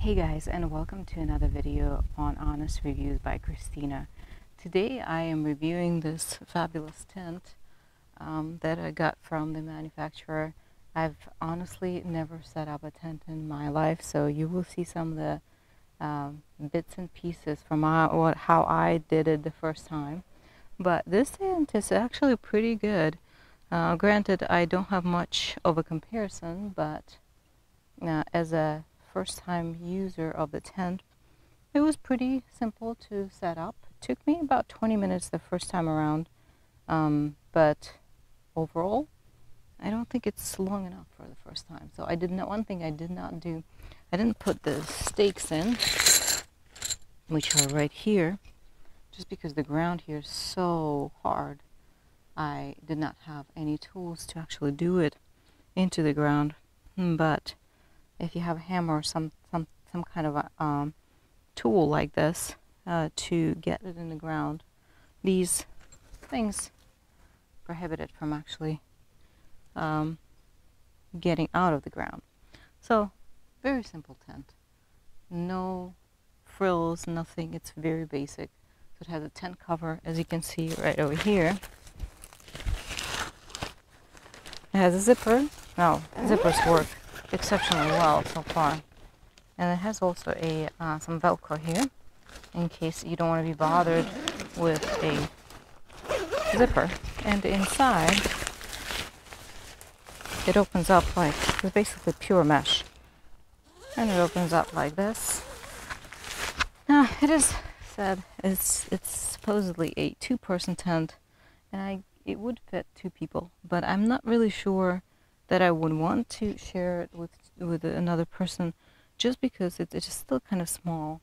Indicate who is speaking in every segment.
Speaker 1: Hey guys and welcome to another video on Honest Reviews by Christina. Today I am reviewing this fabulous tent um, that I got from the manufacturer. I've honestly never set up a tent in my life so you will see some of the um, bits and pieces from how, what, how I did it the first time. But this tent is actually pretty good. Uh, granted I don't have much of a comparison but uh, as a first time user of the tent, it was pretty simple to set up. It took me about 20 minutes the first time around, um, but overall, I don't think it's long enough for the first time. So I did not, one thing I did not do, I didn't put the stakes in, which are right here, just because the ground here is so hard. I did not have any tools to actually do it into the ground, but if you have a hammer or some some some kind of a um, tool like this uh, to get it in the ground, these things prohibit it from actually um, getting out of the ground. So very simple tent, no frills, nothing. It's very basic. So it has a tent cover, as you can see right over here. It has a zipper. No, zippers work exceptionally well so far. And it has also a uh, some Velcro here in case you don't want to be bothered with a zipper. And inside, it opens up like it's basically pure mesh, and it opens up like this. Now it is said it's it's supposedly a two-person tent, and I it would fit two people, but I'm not really sure that I would want to share it with with another person, just because it, it's still kind of small,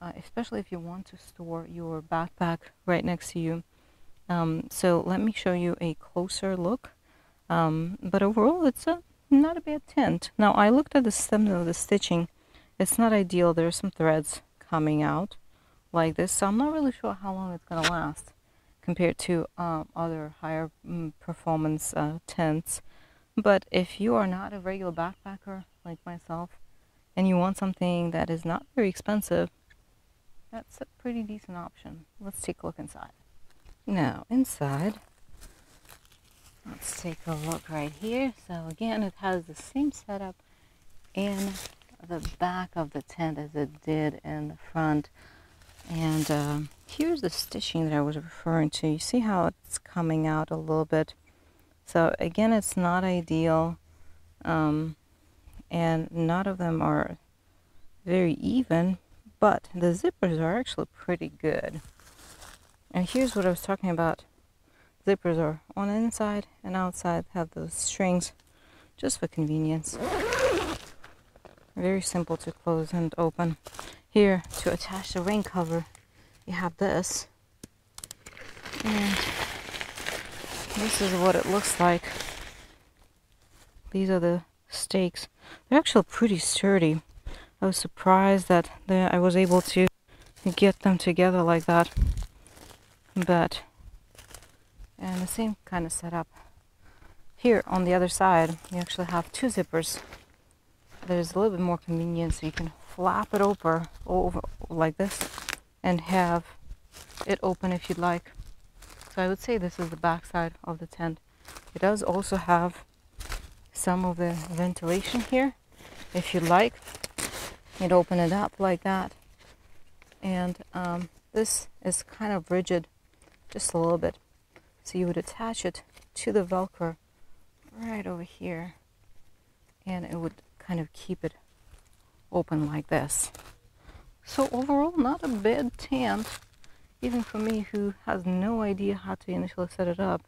Speaker 1: uh, especially if you want to store your backpack right next to you. Um, so let me show you a closer look. Um, but overall, it's a not a bad tent. Now I looked at the stem of the stitching. It's not ideal. There are some threads coming out like this, so I'm not really sure how long it's gonna last compared to um, other higher mm, performance uh, tents. But if you are not a regular backpacker like myself and you want something that is not very expensive, that's a pretty decent option. Let's take a look inside. Now, inside, let's take a look right here. So again, it has the same setup in the back of the tent as it did in the front. And uh, here's the stitching that I was referring to. You see how it's coming out a little bit so again, it's not ideal, um, and none of them are very even, but the zippers are actually pretty good. And here's what I was talking about. Zippers are on the inside and outside have those strings just for convenience. Very simple to close and open. Here, to attach the rain cover, you have this. And this is what it looks like. These are the stakes. They're actually pretty sturdy. I was surprised that I was able to get them together like that. But, and the same kind of setup. Here on the other side, you actually have two zippers. There's a little bit more convenience. So you can flap it over, over like this and have it open if you'd like. So I would say this is the back side of the tent. It does also have some of the ventilation here. If you like, you'd open it up like that. And um, this is kind of rigid, just a little bit. So you would attach it to the Velcro right over here. And it would kind of keep it open like this. So overall, not a bad tent even for me who has no idea how to initially set it up.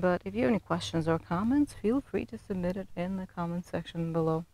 Speaker 1: But if you have any questions or comments, feel free to submit it in the comment section below.